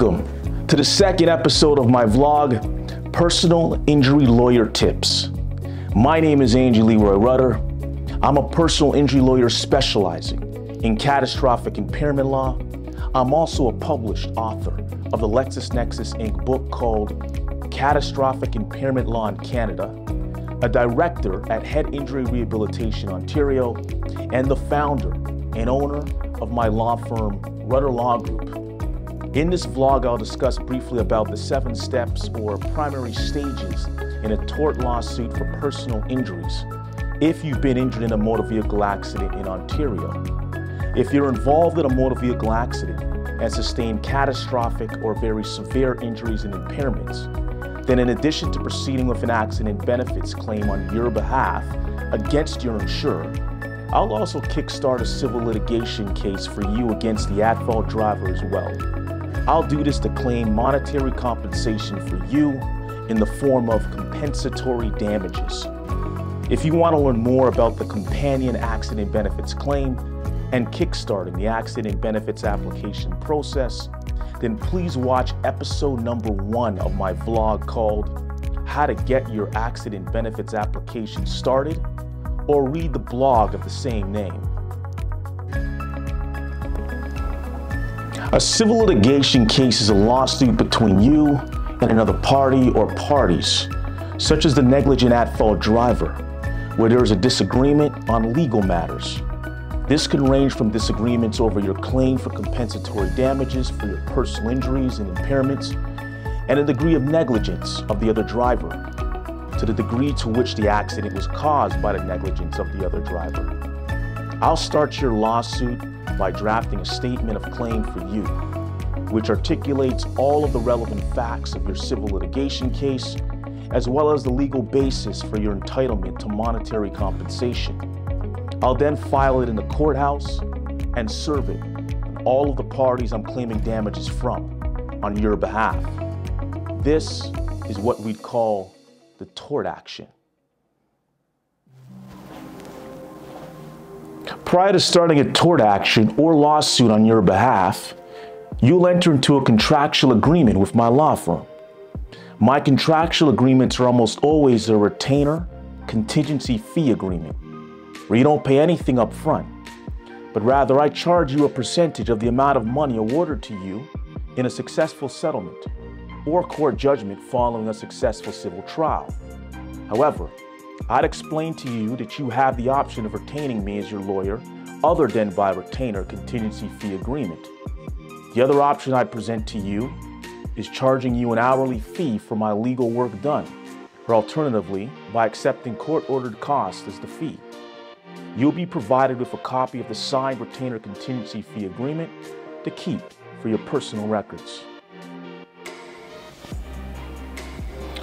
Welcome to the second episode of my vlog, Personal Injury Lawyer Tips. My name is Andrew Leroy Rudder. I'm a personal injury lawyer specializing in catastrophic impairment law. I'm also a published author of the LexisNexis Inc. book called Catastrophic Impairment Law in Canada, a director at Head Injury Rehabilitation Ontario, and the founder and owner of my law firm, Rudder Law Group. In this vlog, I'll discuss briefly about the seven steps or primary stages in a tort lawsuit for personal injuries if you've been injured in a motor vehicle accident in Ontario. If you're involved in a motor vehicle accident and sustained catastrophic or very severe injuries and impairments, then in addition to proceeding with an accident benefits claim on your behalf against your insurer, I'll also kickstart a civil litigation case for you against the at-fault driver as well. I'll do this to claim monetary compensation for you in the form of compensatory damages. If you want to learn more about the companion accident benefits claim and kickstarting the accident benefits application process, then please watch episode number one of my vlog called How to Get Your Accident Benefits Application Started or read the blog of the same name. A civil litigation case is a lawsuit between you and another party or parties, such as the negligent at fault driver, where there is a disagreement on legal matters. This can range from disagreements over your claim for compensatory damages for your personal injuries and impairments, and a degree of negligence of the other driver, to the degree to which the accident was caused by the negligence of the other driver. I'll start your lawsuit by drafting a statement of claim for you, which articulates all of the relevant facts of your civil litigation case, as well as the legal basis for your entitlement to monetary compensation. I'll then file it in the courthouse and serve it on all of the parties I'm claiming damages from on your behalf. This is what we'd call the tort action. Prior to starting a tort action or lawsuit on your behalf, you'll enter into a contractual agreement with my law firm. My contractual agreements are almost always a retainer contingency fee agreement, where you don't pay anything up front, but rather I charge you a percentage of the amount of money awarded to you in a successful settlement or court judgment following a successful civil trial. However, I'd explain to you that you have the option of retaining me as your lawyer other than by retainer contingency fee agreement. The other option I present to you is charging you an hourly fee for my legal work done, or alternatively, by accepting court-ordered costs as the fee. You'll be provided with a copy of the signed retainer contingency fee agreement to keep for your personal records.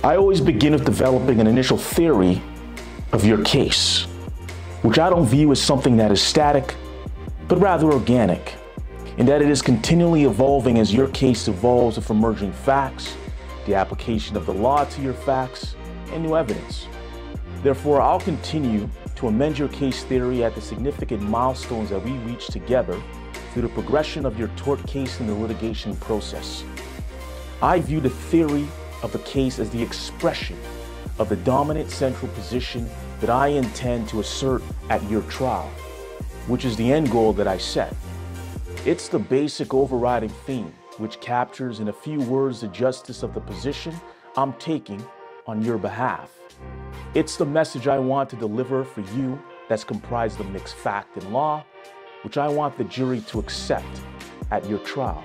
I always begin with developing an initial theory of your case, which I don't view as something that is static, but rather organic, in that it is continually evolving as your case evolves with emerging facts, the application of the law to your facts, and new evidence. Therefore, I'll continue to amend your case theory at the significant milestones that we reach together through the progression of your tort case in the litigation process. I view the theory of the case as the expression of the dominant central position that I intend to assert at your trial, which is the end goal that I set. It's the basic overriding theme which captures in a few words the justice of the position I'm taking on your behalf. It's the message I want to deliver for you that's comprised of mixed fact and law, which I want the jury to accept at your trial.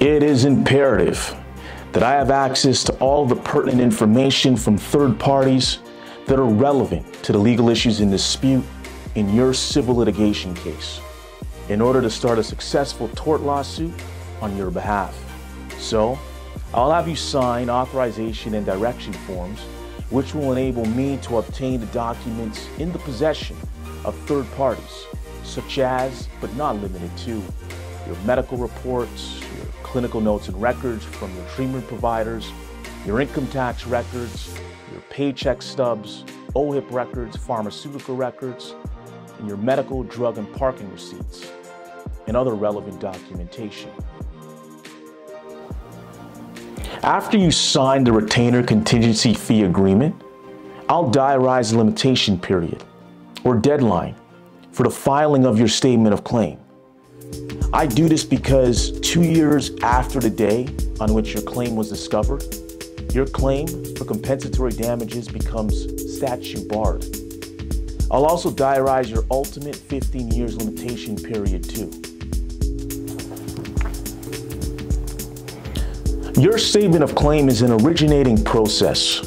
It is imperative that I have access to all the pertinent information from third parties that are relevant to the legal issues in dispute in your civil litigation case in order to start a successful tort lawsuit on your behalf. So, I'll have you sign authorization and direction forms, which will enable me to obtain the documents in the possession of third parties, such as, but not limited to, your medical reports, your clinical notes and records from your treatment providers, your income tax records, your paycheck stubs, OHIP records, pharmaceutical records, and your medical, drug, and parking receipts, and other relevant documentation. After you sign the retainer contingency fee agreement, I'll diarize the limitation period or deadline for the filing of your statement of claim. I do this because two years after the day on which your claim was discovered, your claim for compensatory damages becomes statute barred. I'll also diarize your ultimate 15 years limitation period too. Your statement of claim is an originating process,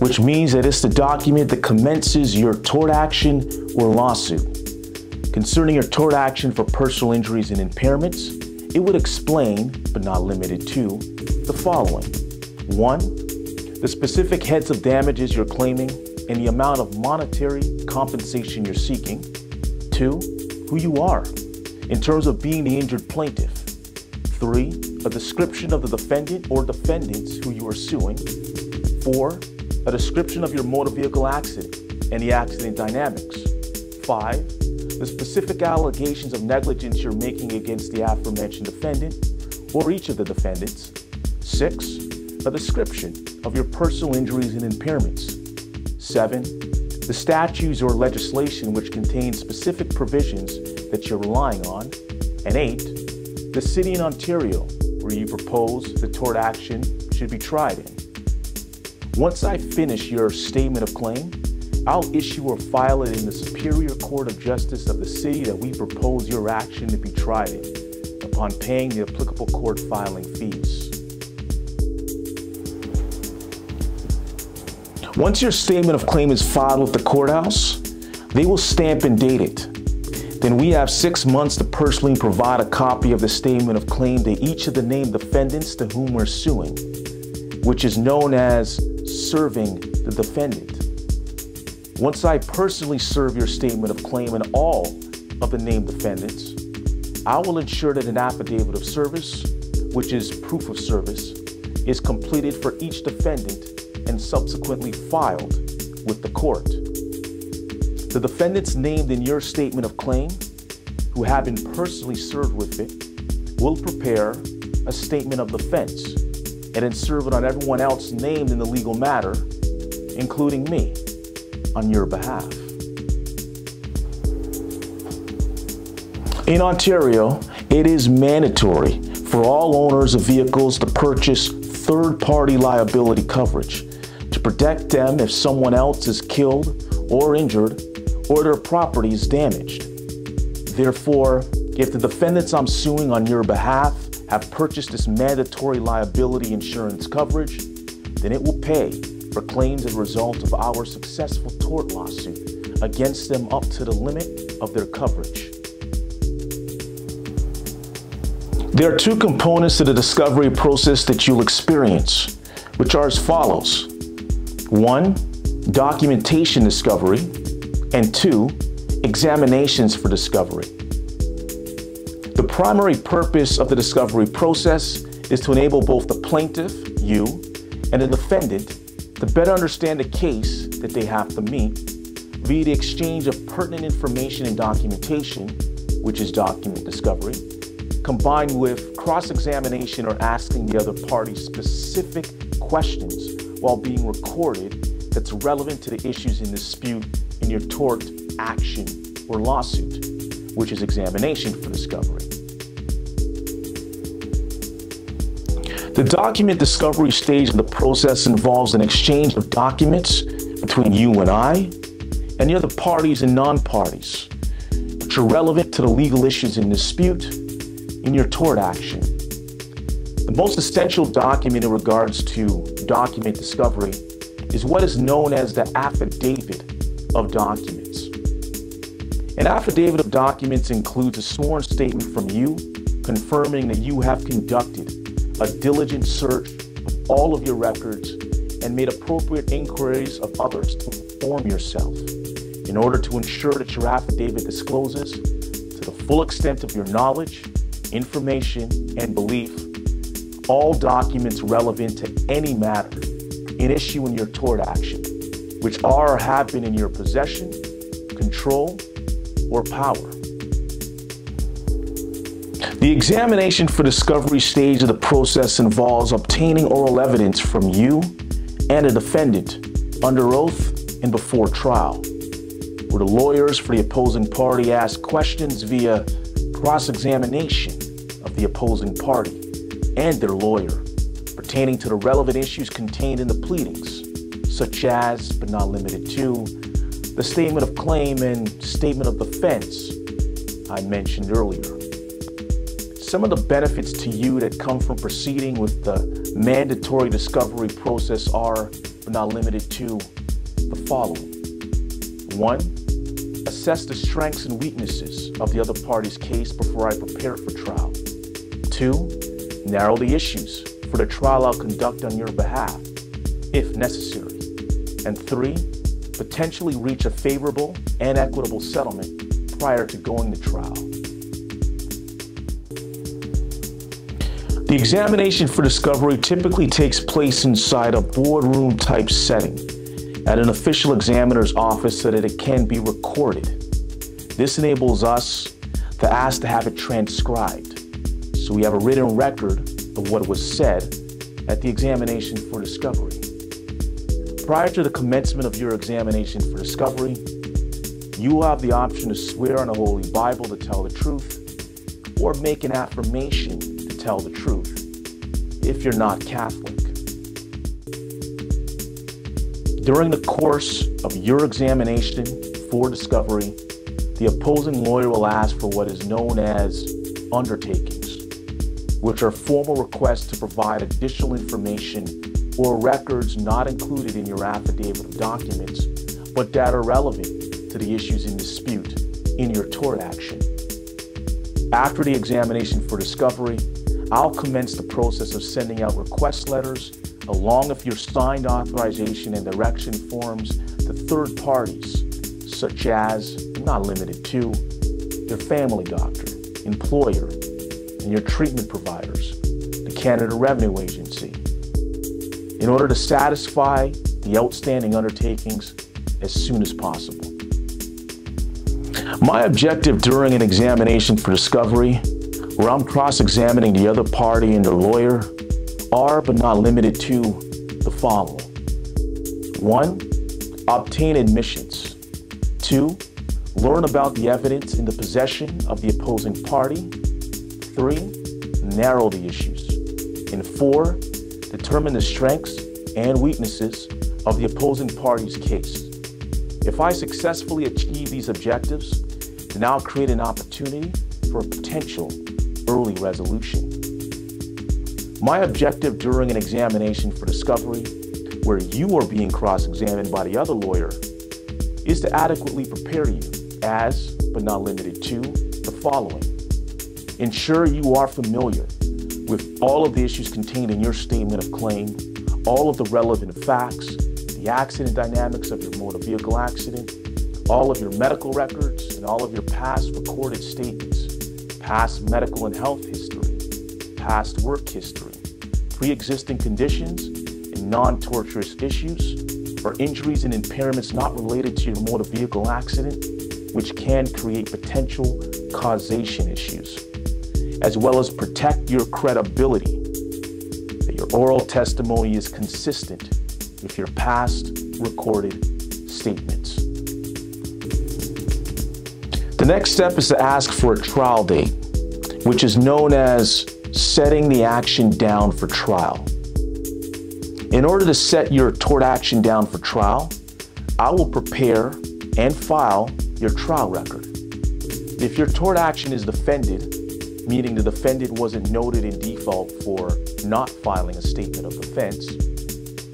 which means that it's the document that commences your tort action or lawsuit. Concerning your tort action for personal injuries and impairments, it would explain, but not limited to, the following. One, the specific heads of damages you're claiming and the amount of monetary compensation you're seeking. Two, who you are in terms of being the injured plaintiff. Three, a description of the defendant or defendants who you are suing. Four, a description of your motor vehicle accident and the accident dynamics. Five, the specific allegations of negligence you're making against the aforementioned defendant or each of the defendants. Six, a description of your personal injuries and impairments. Seven, the statutes or legislation which contains specific provisions that you're relying on. And eight, the city in Ontario where you propose the tort action should be tried in. Once I finish your statement of claim, I'll issue or file it in the Superior Court of Justice of the city that we propose your action to be tried in, upon paying the applicable court filing fees. Once your statement of claim is filed with the courthouse, they will stamp and date it. Then we have six months to personally provide a copy of the statement of claim to each of the named defendants to whom we're suing, which is known as serving the defendant. Once I personally serve your statement of claim and all of the named defendants, I will ensure that an affidavit of service, which is proof of service, is completed for each defendant and subsequently filed with the court. The defendants named in your statement of claim, who have been personally served with it, will prepare a statement of defense and then serve it on everyone else named in the legal matter, including me on your behalf. In Ontario, it is mandatory for all owners of vehicles to purchase third party liability coverage to protect them if someone else is killed or injured or their property is damaged. Therefore, if the defendants I'm suing on your behalf have purchased this mandatory liability insurance coverage, then it will pay as a result of our successful tort lawsuit against them up to the limit of their coverage. There are two components to the discovery process that you'll experience, which are as follows. One, documentation discovery, and two, examinations for discovery. The primary purpose of the discovery process is to enable both the plaintiff, you, and the defendant to better understand the case that they have to meet via the exchange of pertinent information and documentation, which is document discovery, combined with cross examination or asking the other party specific questions while being recorded that's relevant to the issues in dispute in your tort action or lawsuit, which is examination for discovery. The document discovery stage of the process involves an exchange of documents between you and I and the other parties and non-parties, which are relevant to the legal issues in dispute in your tort action. The most essential document in regards to document discovery is what is known as the affidavit of documents. An affidavit of documents includes a sworn statement from you confirming that you have conducted a diligent search of all of your records and made appropriate inquiries of others to inform yourself in order to ensure that your affidavit discloses to the full extent of your knowledge, information, and belief all documents relevant to any matter in issue in your tort action, which are or have been in your possession, control, or power. The examination for discovery stage of the process involves obtaining oral evidence from you and a defendant under oath and before trial, where the lawyers for the opposing party ask questions via cross examination of the opposing party and their lawyer pertaining to the relevant issues contained in the pleadings, such as, but not limited to, the statement of claim and statement of defense I mentioned earlier. Some of the benefits to you that come from proceeding with the mandatory discovery process are, not limited to, the following. One, assess the strengths and weaknesses of the other party's case before I prepare for trial. Two, narrow the issues for the trial I'll conduct on your behalf, if necessary. And three, potentially reach a favorable and equitable settlement prior to going to trial. The examination for discovery typically takes place inside a boardroom type setting at an official examiner's office so that it can be recorded. This enables us to ask to have it transcribed so we have a written record of what was said at the examination for discovery. Prior to the commencement of your examination for discovery, you will have the option to swear on the Holy Bible to tell the truth or make an affirmation tell the truth if you're not Catholic. During the course of your examination for discovery, the opposing lawyer will ask for what is known as undertakings, which are formal requests to provide additional information or records not included in your affidavit of documents, but that are relevant to the issues in dispute in your tort action. After the examination for discovery, I'll commence the process of sending out request letters along with your signed authorization and direction forms to third parties, such as, not limited to, your family doctor, employer, and your treatment providers, the Canada Revenue Agency, in order to satisfy the outstanding undertakings as soon as possible. My objective during an examination for discovery, where I'm cross examining the other party and their lawyer, are but not limited to the following. One, obtain admissions, two, learn about the evidence in the possession of the opposing party, three, narrow the issues, and four, determine the strengths and weaknesses of the opposing party's case. If I successfully achieve these objectives, then I'll create an opportunity for a potential early resolution. My objective during an examination for discovery, where you are being cross examined by the other lawyer, is to adequately prepare you as, but not limited to, the following. Ensure you are familiar with all of the issues contained in your statement of claim, all of the relevant facts, the accident dynamics of your motor vehicle accident, all of your medical records, and all of your past recorded statements, past medical and health history, past work history, pre existing conditions, and non tortious issues, or injuries and impairments not related to your motor vehicle accident, which can create potential causation issues as well as protect your credibility, that your oral testimony is consistent with your past recorded statements. The next step is to ask for a trial date, which is known as setting the action down for trial. In order to set your tort action down for trial, I will prepare and file your trial record. If your tort action is defended, meaning the defendant wasn't noted in default for not filing a statement of defense,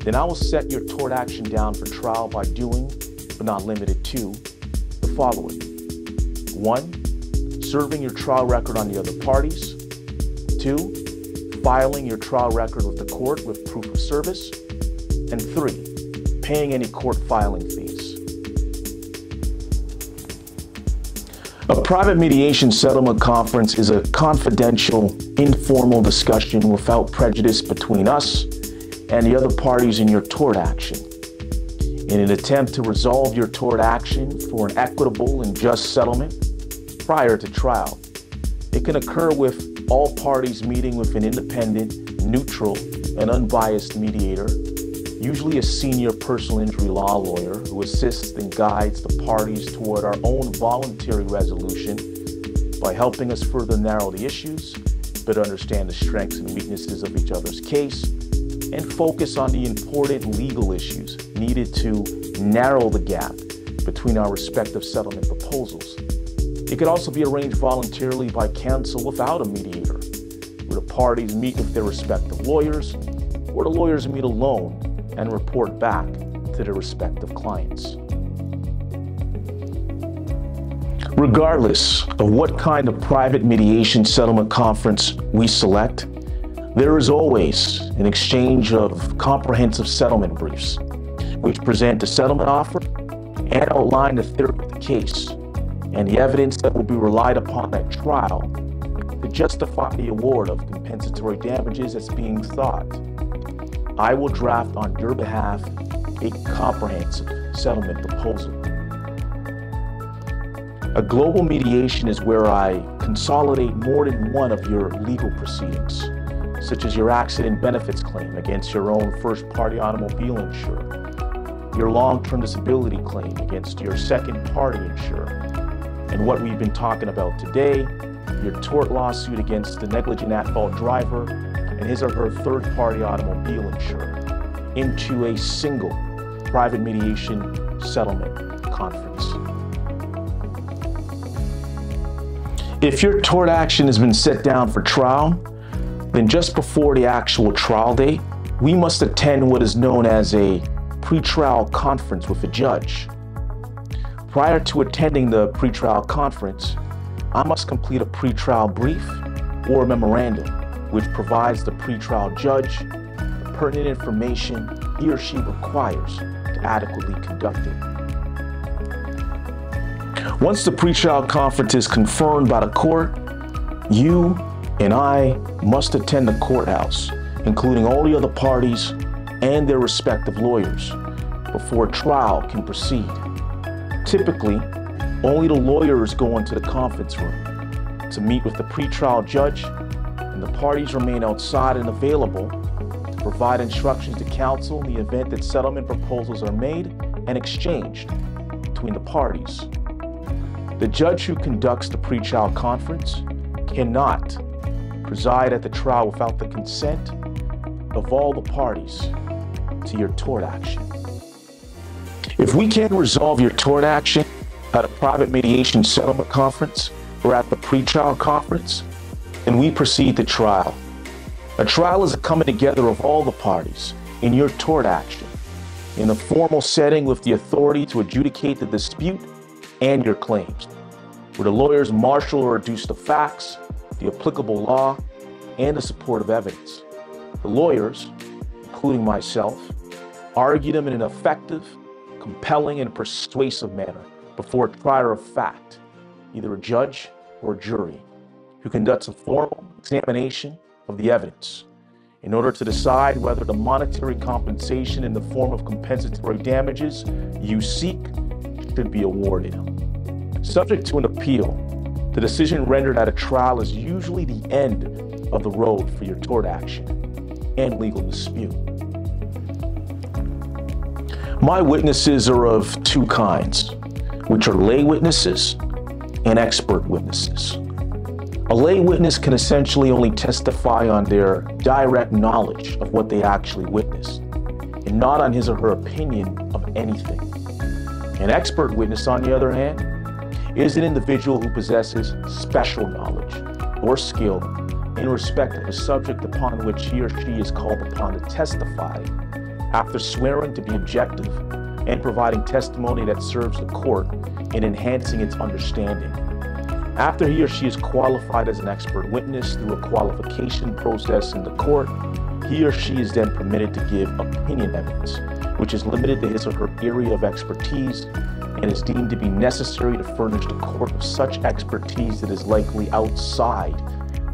then I will set your tort action down for trial by doing, but not limited to, the following. One, serving your trial record on the other parties. Two, filing your trial record with the court with proof of service. And three, paying any court filing fees. A private mediation settlement conference is a confidential, informal discussion without prejudice between us and the other parties in your tort action. in an attempt to resolve your tort action for an equitable and just settlement prior to trial. It can occur with all parties meeting with an independent, neutral, and unbiased mediator, usually a senior personal injury law lawyer who assists and guides the parties toward our own voluntary resolution by helping us further narrow the issues, better understand the strengths and weaknesses of each other's case, and focus on the important legal issues needed to narrow the gap between our respective settlement proposals. It could also be arranged voluntarily by counsel without a mediator, where the parties meet with their respective lawyers, or the lawyers meet alone and report back to their respective clients. Regardless of what kind of private mediation settlement conference we select, there is always an exchange of comprehensive settlement briefs, which present a settlement offer and outline the theory of the case and the evidence that will be relied upon at trial to justify the award of compensatory damages that's being sought. I will draft on your behalf a comprehensive settlement proposal. A global mediation is where I consolidate more than one of your legal proceedings, such as your accident benefits claim against your own first party automobile insurer, your long term disability claim against your second party insurer, and what we've been talking about today your tort lawsuit against the negligent at fault driver and his or her third party automobile insurer into a single private mediation settlement conference. If your tort action has been set down for trial, then just before the actual trial date, we must attend what is known as a pretrial conference with a judge. Prior to attending the pretrial conference, I must complete a pretrial brief or memorandum, which provides the pretrial judge the pertinent information he or she requires to adequately conduct it. Once the pretrial conference is confirmed by the court, you and I must attend the courthouse, including all the other parties and their respective lawyers, before trial can proceed. Typically, only the lawyers go into the conference room to meet with the pretrial judge, and the parties remain outside and available to provide instructions to counsel in the event that settlement proposals are made and exchanged between the parties. The judge who conducts the pretrial conference cannot preside at the trial without the consent of all the parties to your tort action. If we can't resolve your tort action at a private mediation settlement conference or at the pretrial conference, then we proceed to trial. A trial is a coming together of all the parties in your tort action in a formal setting with the authority to adjudicate the dispute and your claims, where the lawyers marshal or reduce the facts, the applicable law, and the supportive evidence. The lawyers, including myself, argue them in an effective, compelling, and persuasive manner before a trier of fact, either a judge or a jury, who conducts a formal examination of the evidence in order to decide whether the monetary compensation in the form of compensatory damages you seek should be awarded. Subject to an appeal, the decision rendered at a trial is usually the end of the road for your tort action and legal dispute. My witnesses are of two kinds, which are lay witnesses and expert witnesses. A lay witness can essentially only testify on their direct knowledge of what they actually witnessed, and not on his or her opinion of anything. An expert witness, on the other hand, is an individual who possesses special knowledge or skill in respect of a subject upon which he or she is called upon to testify after swearing to be objective and providing testimony that serves the court in enhancing its understanding. After he or she is qualified as an expert witness through a qualification process in the court, he or she is then permitted to give opinion evidence, which is limited to his or her area of expertise and is deemed to be necessary to furnish the court with such expertise that is likely outside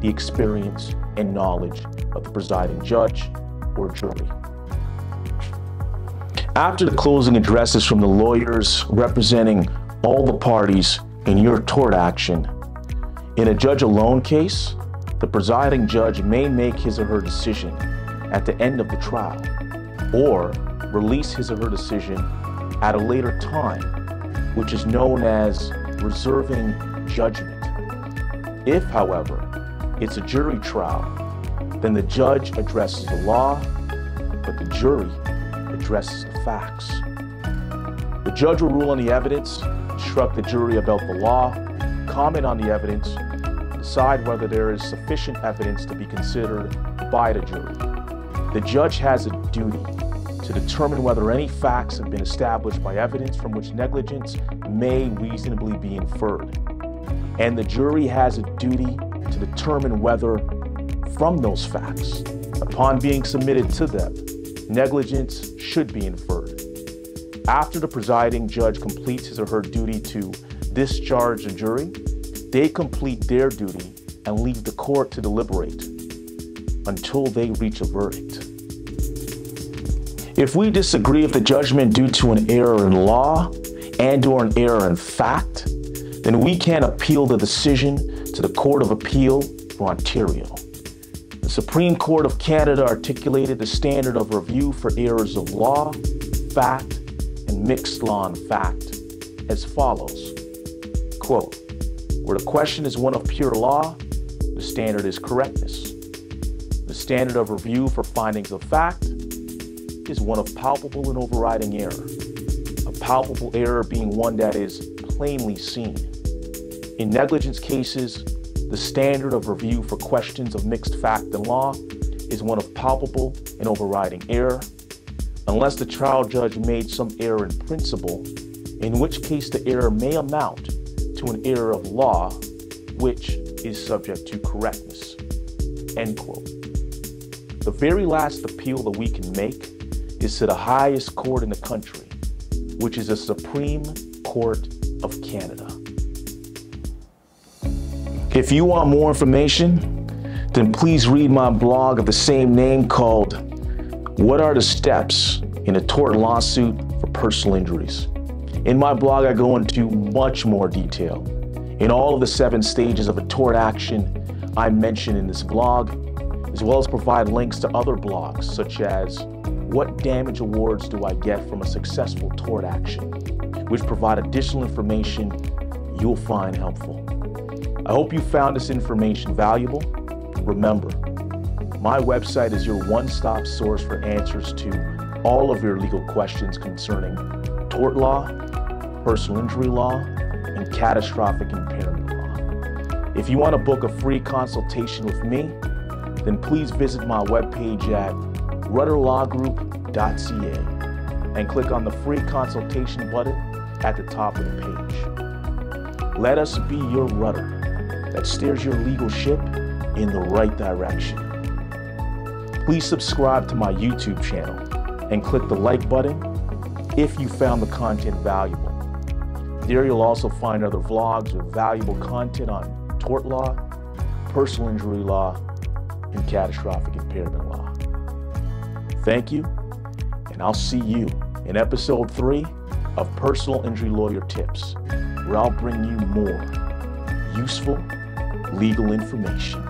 the experience and knowledge of the presiding judge or jury. After the closing addresses from the lawyers representing all the parties in your tort action, in a judge alone case, the presiding judge may make his or her decision at the end of the trial or release his or her decision at a later time, which is known as reserving judgment. If, however, it's a jury trial, then the judge addresses the law, but the jury addresses the facts. The judge will rule on the evidence, instruct the jury about the law, comment on the evidence, decide whether there is sufficient evidence to be considered by the jury. The judge has a duty to determine whether any facts have been established by evidence from which negligence may reasonably be inferred. And the jury has a duty to determine whether, from those facts, upon being submitted to them, negligence should be inferred. After the presiding judge completes his or her duty to discharge the jury, they complete their duty and leave the court to deliberate until they reach a verdict. If we disagree with the judgment due to an error in law and or an error in fact, then we can appeal the decision to the Court of Appeal for Ontario. Supreme Court of Canada articulated the standard of review for errors of law, fact, and mixed law and fact as follows. Quote, where the question is one of pure law, the standard is correctness. The standard of review for findings of fact is one of palpable and overriding error. A palpable error being one that is plainly seen. In negligence cases, the standard of review for questions of mixed fact and law is one of palpable and overriding error, unless the trial judge made some error in principle, in which case the error may amount to an error of law, which is subject to correctness. End quote. The very last appeal that we can make is to the highest court in the country, which is the Supreme Court of Canada. If you want more information, then please read my blog of the same name called What Are the Steps in a Tort Lawsuit for Personal Injuries? In my blog, I go into much more detail in all of the seven stages of a tort action I mention in this blog, as well as provide links to other blogs such as What Damage Awards Do I Get from a Successful Tort Action, which provide additional information you'll find helpful. I hope you found this information valuable. Remember, my website is your one stop source for answers to all of your legal questions concerning tort law personal injury law, and catastrophic impairment law. If you want to book a free consultation with me, then please visit my webpage at rudderlawgroup.ca and click on the free consultation button at the top of the page. Let us be your rudder that steers your legal ship in the right direction. Please subscribe to my YouTube channel and click the like button if you found the content valuable. There you'll also find other vlogs with valuable content on tort law, personal injury law, and catastrophic impairment law. Thank you, and I'll see you in episode three of Personal Injury Lawyer Tips, where I'll bring you more useful legal information.